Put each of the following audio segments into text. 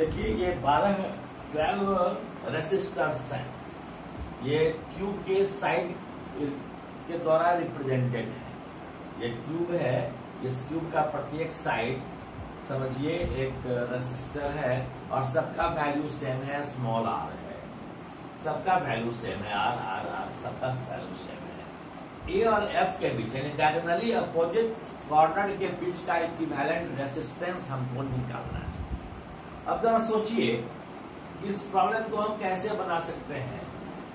देखिए, ये बारह ट्वेल्व रेसिस्टर्स हैं ये क्यूब के साइड के द्वारा रिप्रेजेंटेड है. ये क्यूब है, इस क्यूब का प्रत्येक साइड समझिए, एक रेसिस्टर है, और सबका वैल्यू सेम है स्मॉल आर है. सबका वैल्यू सेम है आर आर आर सबका वैल्यू सेम है. ए और एफ़ के बीच, यानी डायगोनली अपोजिट कॉर्नर के बीच का इक्विवेलेंट रेसिस्टेंस हमको निकालना है. अब जरा सोचिए, इस प्रॉब्लम को हम कैसे बना सकते हैं?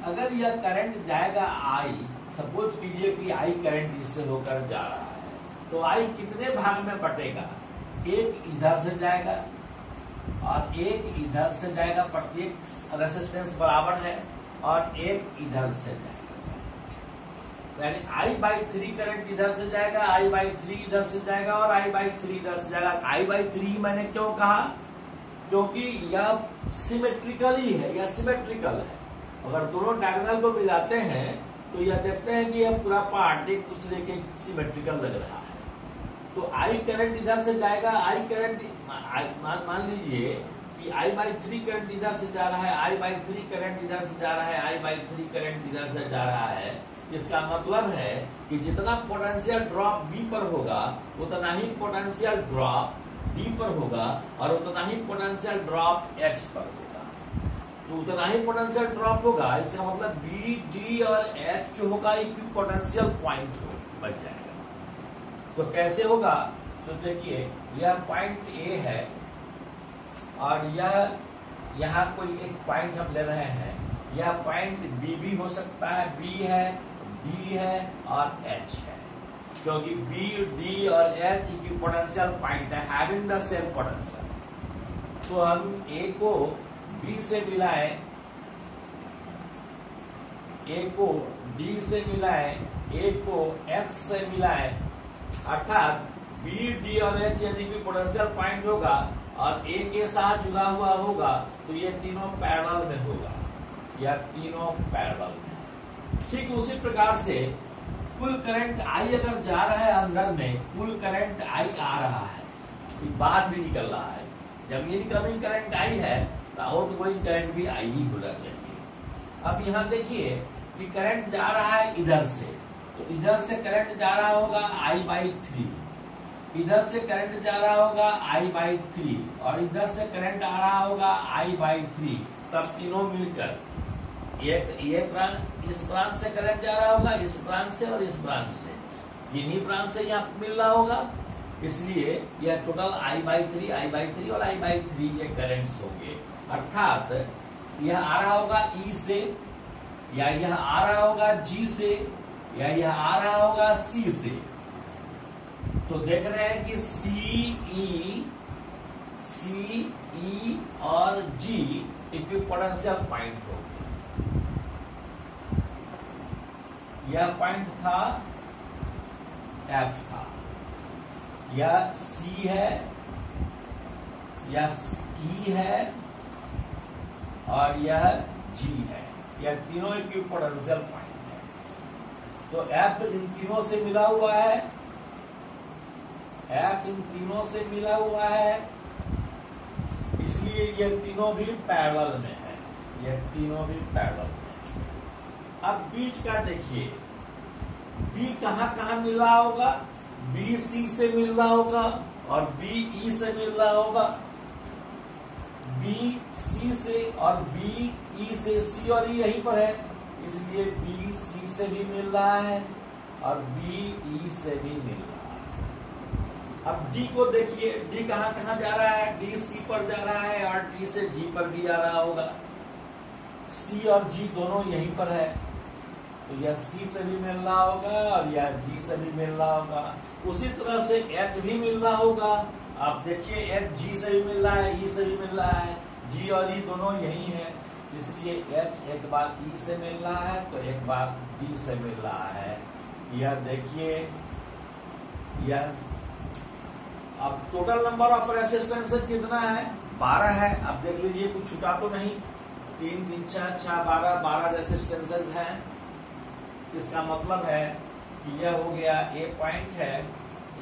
अगर यह करंट जाएगा आई सपोज़ कीजिए कि आई करंट इससे होकर जा रहा है तो आई कितने भाग में बटेगा? एक इधर से जाएगा और एक इधर से जाएगा, प्रत्येक रेसिस्टेंस बराबर है और एक इधर से जाएगा। यानी आई बाई थ्री करंट इधर से जाएगा आई बाई थ्री इधर से जाएगा और आई बाई थ्री इधर से जाएगा। आई बाई थ्री मैंने क्यों कहा? क्योंकि यह सिमेट्रिकल ही है या सिमेट्रिकल है। अगर दोनों डायगोनल को मिलाते हैं तो यह देखते हैं कि यह पूरा पार्ट एक दूसरे के सिमेट्रिकल लग रहा है। तो आई करंट इधर से जाएगा आई करंट मान मान लीजिए कि आई बाई थ्री करंट इधर से जा रहा है आई बाई थ्री करंट इधर से जा रहा है आई बाई थ्री करंट इधर से जा रहा है। इसका मतलब है कि जितना पोटेंशियल ड्रॉप बी पर होगा, उतना ही पोटेंशियल ड्रॉप डी पर होगा और उतना ही पोटेंशियल ड्रॉप एच पर होगा। तो उतना ही पोटेंशियल ड्रॉप होगा, इसका मतलब बी डी और एच जो होगा, एक पोटेंशियल पॉइंट बन जाएगा। तो कैसे होगा? तो देखिए, यह पॉइंट ए है और यह, यहाँ कोई एक पॉइंट हम ले रहे हैं। यह पॉइंट बी भी हो सकता है बी है डी है और एच है। क्योंकि बी डी और एच की पोटेंशियल पॉइंट है हैविंग द सेम पोटेंशियल तो हम ए को बी से मिलाए ए को डी से मिलाए ए को एच से मिलाए अर्थात बी डी और एच यदि कोई पोटेंशियल पॉइंट होगा और ए के साथ जुड़ा हुआ होगा तो ये तीनों पैरल में होगा, या तीनों पैरल में। ठीक उसी प्रकार से कुल करंट आई अगर जा रहा है अंदर में, कुल करंट आई आ रहा है। बाहर भी निकल रहा है। जब इनकमिंग करंट आई है तो आउट गोइंग करंट भी आई ही होना चाहिए। अब यहाँ देखिए कि करंट जा रहा है इधर से। तो इधर से करंट जा रहा होगा आई बाई थ्री इधर से करंट जा रहा होगा आई बाई थ्री और इधर से करंट आ रहा होगा आई बाई थ्री तब तीनों मिलकर एक ये ब्रांच इस ब्रांच से करंट जा रहा होगा, इस ब्रांच से और इस ब्रांच से। तीन ही ब्रांच से यहाँ मिल रहा होगा, इसलिए यह total I by three I by three और आई बाई थ्री ये करंट्स होंगे। अर्थात, यह आ रहा होगा ई e से, या यह आ रहा होगा जी से, या यह आ रहा होगा सी से। तो देख रहे हैं कि सी ई सी ई और जी इक्विपोटेंशियल पॉइंट हो यह पॉइंट था एफ़ था। यह सी है, यह ई है और यह जी है। यह तीनों इक्विपोटेंशियल पॉइंट है। तो एफ़ इन तीनों से मिला हुआ है। एफ़ इन तीनों से मिला हुआ है। इसलिए यह तीनों भी पैरल में है। यह तीनों भी पैरेलल में अब बीच का देखिए। बी कहाँ कहाँ मिल रहा होगा? बी सी से मिल रहा होगा और बी ई से मिल रहा होगा। बी सी से और बी ई से सी और ई यहीं पर है। इसलिए बी सी से भी मिल रहा है और बी ई से भी मिल रहा है। अब डी को देखिए। डी कहाँ कहाँ जा रहा है? डी सी पर जा रहा है और डी से जी पर भी आ रहा होगा। सी और जी दोनों यहीं पर है। तो यह सी से भी मिल रहा होगा और यह जी से भी मिल रहा होगा। उसी तरह से एच भी मिल रहा होगा। आप देखिए एच जी से भी मिल रहा है ई से भी मिल रहा है। जी और ई दोनों यही है, इसलिए एच एक बार ई से मिल रहा है तो एक बार जी से मिल रहा है। यह देखिए, यह अब टोटल नंबर ऑफ़ रेसिस्टेंसेज कितना है? बारह है। अब देख लीजिए, कुछ छुटा तो नहीं। तीन तीन, छह छह, बारह बारह रेसिस्टेंसेज हैं। इसका मतलब है कि यह हो गया ए पॉइंट है,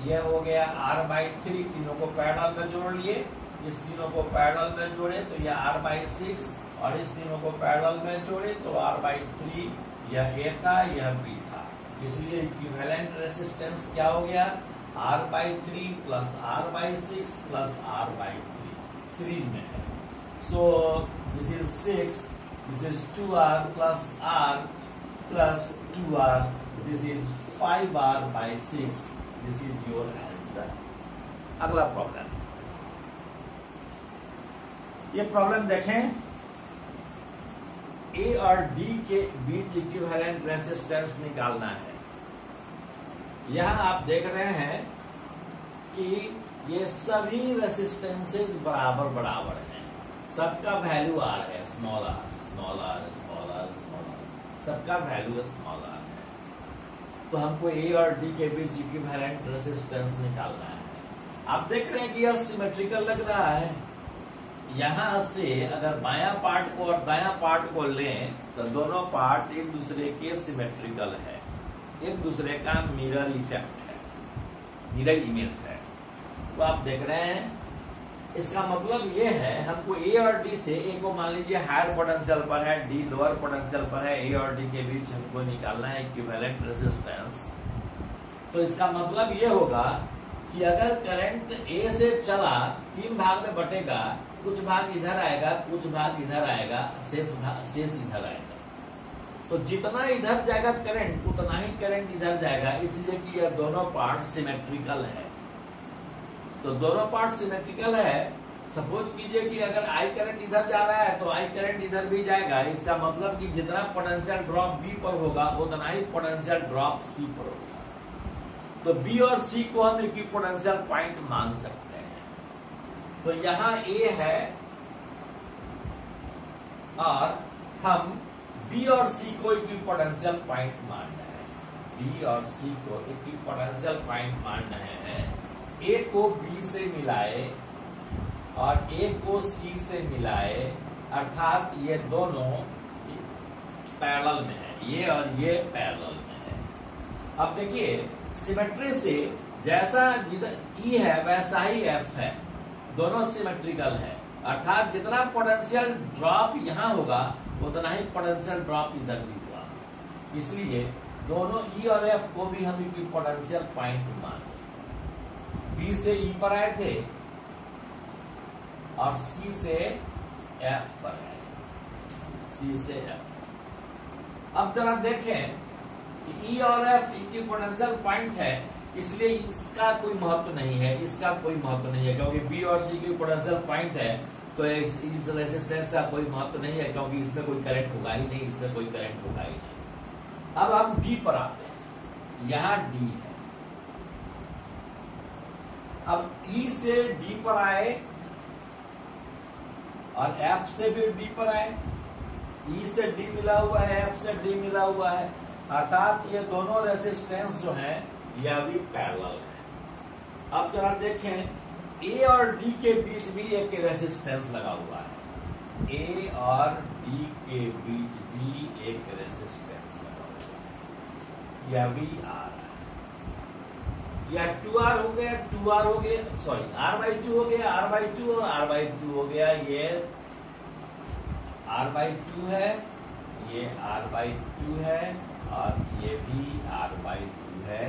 यह हो गया आर बाई थ्री तीनों को पैरल में जोड़ लिए। इस तीनों को पैरल में जोड़े तो यह आर बाई सिक्स और इस तीनों को पैरल में जोड़े तो आर बाई थ्री यह ए था, यह बी था। इसलिए इक्विवेलेंट रेसिस्टेंस क्या हो गया? R by three plus R by six plus R by three series में है। So this is six this is two R plus R R this is five R by six this is your answer अगला problem ये problem देखें। A और D के बीच equivalent resistance निकालना है। यहाँ आप देख रहे हैं कि ये सभी रेसिस्टेंसेज बराबर बराबर हैं। सबका वैल्यू आर है small R small R small R small R सबका वैल्यू स्मॉल आर है। तो हमको ए और डी के बीच इक्विवेलेंट रेसिस्टेंस निकालना है। आप देख रहे हैं कि यह सिमेट्रिकल लग रहा है। यहाँ से अगर बाया पार्ट को और दाया पार्ट को लें तो दोनों पार्ट एक दूसरे के सिमेट्रिकल है। एक दूसरे का मिरर इफ़ेक्ट है। मिरर इमेज है। तो आप देख रहे हैं इसका मतलब ये है, हमको ए और डी से ए को मान लीजिए हायर पोटेंशियल पर है डी लोअर पोटेंशियल पर है ए और डी के बीच हमको निकालना है इक्विवेलेंट रेजिस्टेंस तो इसका मतलब ये होगा कि अगर करंट ए से चला, तीन भाग में बटेगा, कुछ भाग इधर आएगा, कुछ भाग इधर आएगा, शेष शेष इधर आएगा। तो जितना इधर जाएगा करंट उतना ही करंट इधर जाएगा, इसलिए कि यह दोनों पार्ट सिमेट्रिकल है। तो दोनों पार्ट सिमेट्रिकल है। सपोज़ कीजिए कि अगर आई करंट इधर जा रहा है तो आई करंट इधर भी जाएगा। इसका मतलब कि जितना पोटेंशियल ड्रॉप बी पर होगा, उतना ही पोटेंशियल ड्रॉप सी पर होगा। तो बी और सी को हम इक्वी पोटेंशियल पॉइंट मान सकते हैं। तो यहाँ ए है और हम बी और सी को इक्विपोटेंशियल पॉइंट मान रहे हैं। बी और सी को इक्विपोटेंशियल पॉइंट मान रहे हैं। ए को बी से मिलाए और ए को सी से मिलाए, अर्थात ये दोनों पैरेलल में है। ये और ये पैरेलल में है। अब देखिए सिमेट्री से जैसा जिधर ई है, वैसा ही एफ़ है। दोनों सिमेट्रिकल है। अर्थात जितना पोटेंशियल ड्रॉप यहाँ होगा, उतना ही पोटेंशियल ड्रॉप इधर भी हुआ इसलिए दोनों ई और एफ़ को भी हम इक्वी पोटेंशियल पॉइंट मान बी से ई पर आए थे और सी से एफ़ पर आए सी से एफ़ अब जरा देखें कि ई और एफ़ इक्वी पोटेंशियल पॉइंट है, इसलिए इसका कोई महत्व नहीं है, इसका कोई महत्व नहीं है, क्योंकि बी और सी की पोटेंशियल पॉइंट है तो इस रेसिस्टेंस का कोई महत्व नहीं है, क्योंकि इसमें कोई करंट होगा ही नहीं, इसमें कोई करंट होगा ही नहीं। अब हम डी पर आते हैं। यहाँ डी है। अब ई से डी पर आए और एफ़ से भी डी पर आए। ई से डी मिला हुआ है एफ़ से डी मिला हुआ है। अर्थात ये दोनों रेसिस्टेंस जो है यह भी पैरेलल है। अब जरा देखें ए और डी के बीच भी एक रेसिस्टेंस लगा हुआ है। ए और डी के बीच भी एक रेसिस्टेंस लगा हुआ है। यह भी आ रहा है। या टू आर हो गया, टू आर हो गया सॉरी आर बाई टू हो गया, आर बाई टू और आर बाई टू हो गया, ये आर बाई टू है, ये आर बाई टू है, और ये भी आर बाई टू है।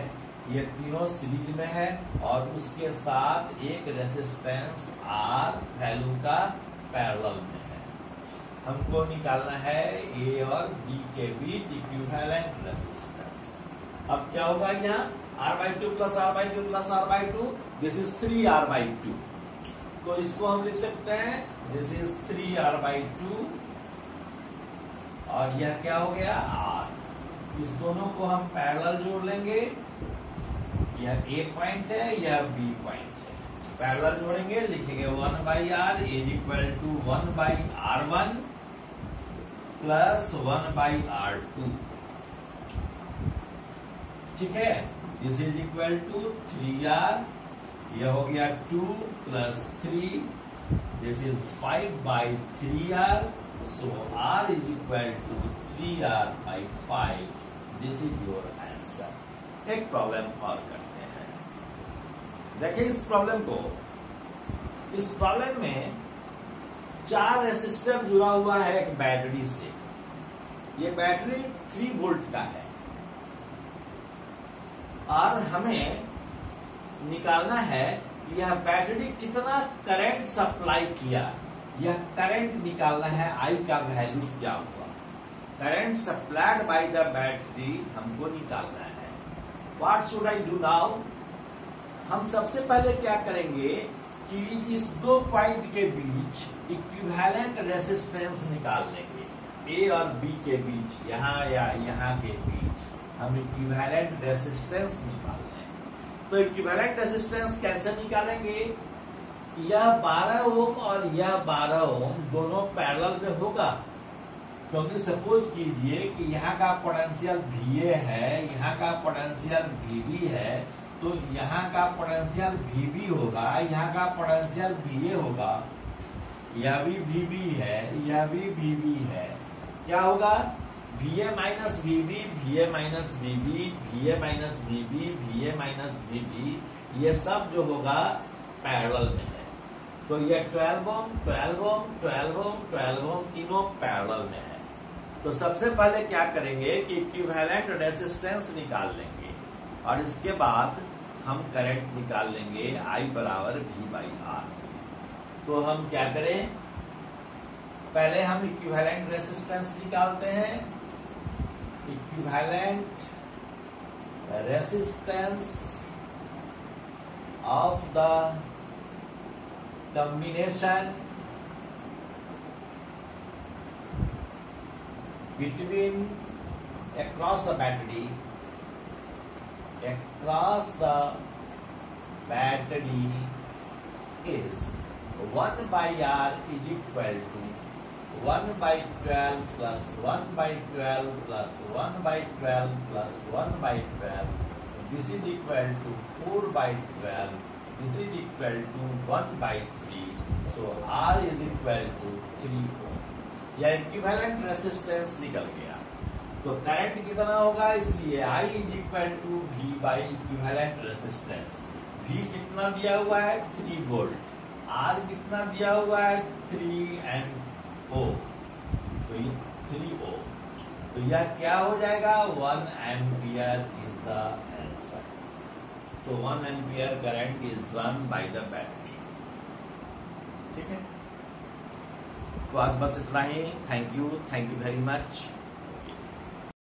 ये तीनों सीरीज़ में है, और उसके साथ एक रेसिस्टेंस आर वैल्यू का पैरेलल में है। हमको निकालना है ए और बी के बीच इक्विवेलेंट रेसिस्टेंस अब क्या होगा यहाँ? R by two plus R by two plus R by two this is three R by two तो इसको हम लिख सकते हैं this is three R by two और यह क्या हो गया? आर इस दोनों को हम पैरेलल जोड़ लेंगे। यह ए पॉइंट है, यह बी पॉइंट है। पैरेलल जोड़ेंगे, लिखेंगे one by R is equal to one by R one plus one by R two ठीक है? This is equal to three R यह हो गया two plus three this is five by three R so R is equal to three R by five this is your answer एक problem और करते हैं। देखिए इस प्रॉब्लम को। इस प्रॉब्लम में चार रेसिस्टर जुड़ा हुआ है एक बैटरी से। ये बैटरी थ्री वोल्ट का है। और हमें निकालना है यह बैटरी कितना करंट सप्लाई किया। यह करंट निकालना है आई का वैल्यू क्या हुआ? Current supplied by the battery हमको निकालना है। What should I do now हम सबसे पहले क्या करेंगे कि इस दो पॉइंट के बीच इक्विवेलेंट रेसिस्टेंस निकाल लेंगे। ए और बी के बीच, यहाँ या यहाँ के बीच। हम इक्विवेलेंट रेसिस्टेंस निकाल लें तो इक्विवेलेंट रेसिस्टेंस कैसे निकालेंगे? यह 12 ओम और यह 12 ओम दोनों पैरेलल में होगा। क्योंकि सपोज़ कीजिए कि यहाँ का पोटेंशियल VA है, यहाँ का पोटेंशियल VB है तो यहाँ का पोटेंशियल VB होगा, यहाँ का पोटेंशियल VA होगा। यह भी VB है, यह भी VB है। क्या होगा? VA minus VB VA minus VB VA minus VB VA minus VB, ये सब जो होगा पैरल में है। तो ये 12 ओम 12 ओम 12 ओम 12 ओम तीनों पैरल में है। तो सबसे पहले क्या करेंगे कि इक्विवेलेंट रेसिस्टेंस निकाल लेंगे और इसके बाद हम करंट निकाल लेंगे I बराबर वी बाई आर तो हम क्या करें? पहले हम इक्विवेलेंट रेसिस्टेंस निकालते हैं। equivalent resistance of the termination between across the battery across the battery is 1 by r is equal to 1 by 12 plus 1 by 12 plus 1 by 12 plus 1 by 12 this is equal to 4 by 12 this is equal to 1 by 3 so, r is equal to 3 ohm. या equivalent resistance निकल गया। तो current कितना होगा? इसलिए I is equal to V by equivalent resistance V कितना दिया हुआ है? थ्री वोल्ट R कितना दिया हुआ है? थ्री एंड O तो ये थ्री ओ तो यह क्या हो जाएगा? One ampere is the answer तो one ampere current is run by the battery ठीक है? तो आज बस इतना ही। Thank you thank you very much